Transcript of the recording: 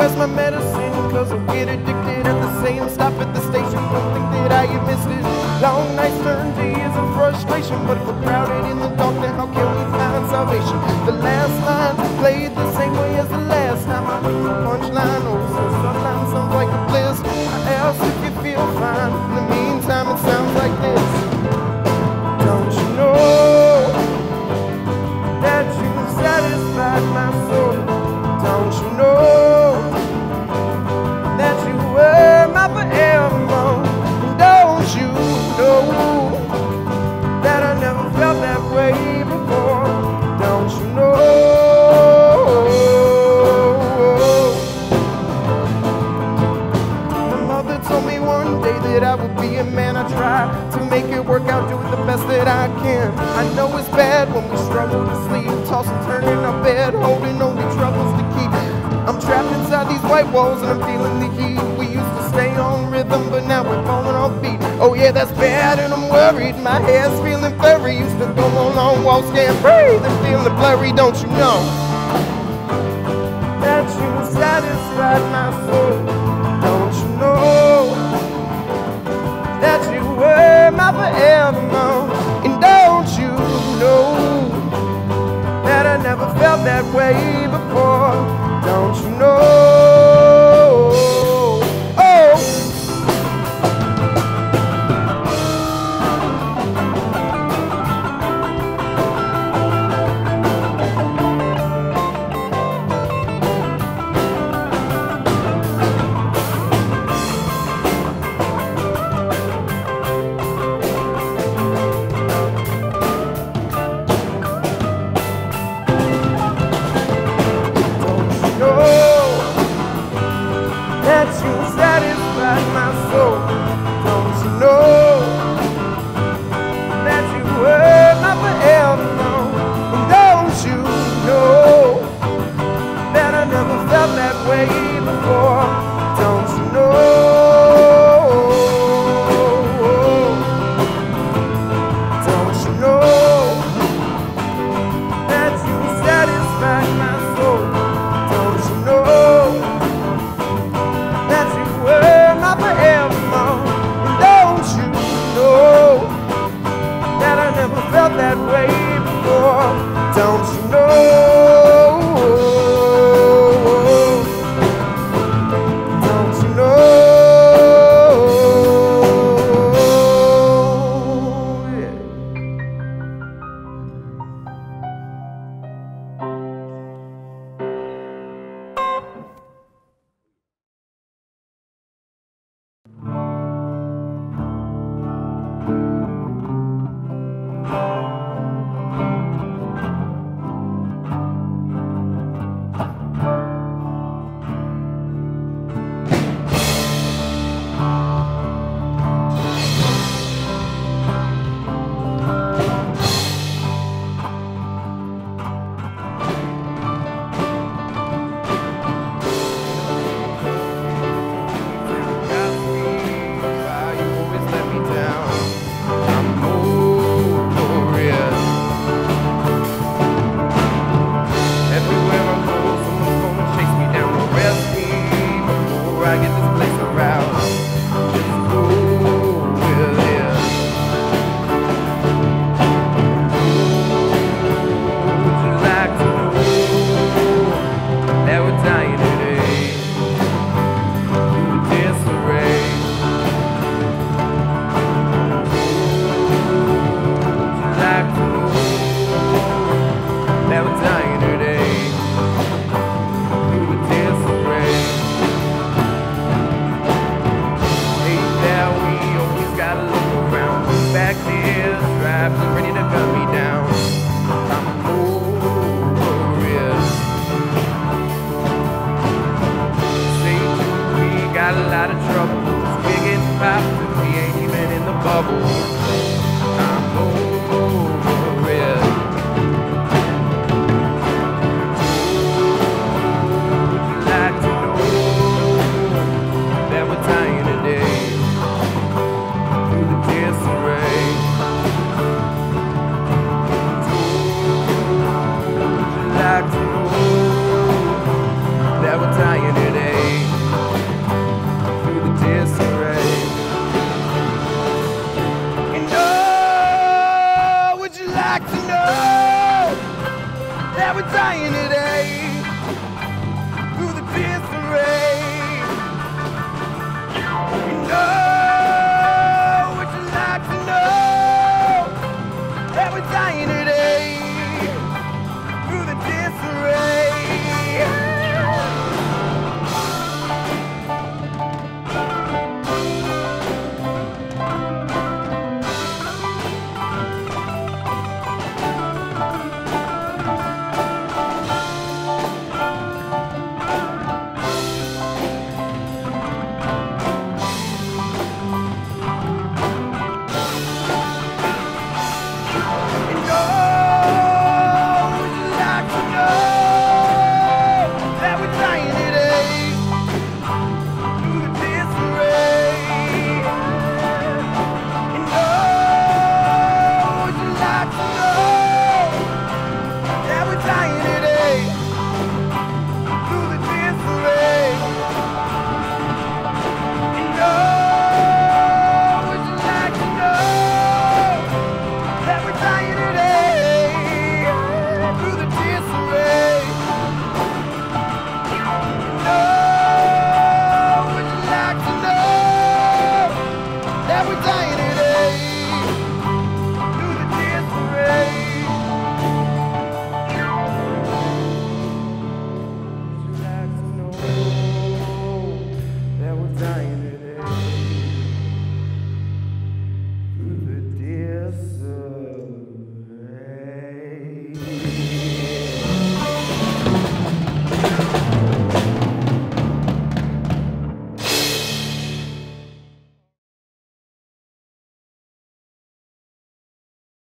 as my medicine. Cause I get addicted at the same stop at the station. Don't think that I have missed it. Long nights turn to years of frustration. But if we're crowded in the dark, then how can we find salvation? The last line played the same way as the last time. I heard the that I would be a man. I try to make it work out, do it the best that I can. I know it's bad when we struggle to sleep, toss and turn in our bed, holding only troubles to keep. I'm trapped inside these white walls and I'm feeling the heat. We used to stay on rhythm, but now we're falling off beat. Oh yeah, that's bad and I'm worried. My hair's feeling furry. Used to go on long walks, can't breathe and feeling blurry, don't you know? That you satisfied my soul. Forevermore? And don't you know that I never felt that way before? Don't you know? satisfied my soul. Don't you know? vibes are ready to gun me down. I'm over it. Satan, we got a lot of trouble. Big and pop, we ain't even in the bubble. dying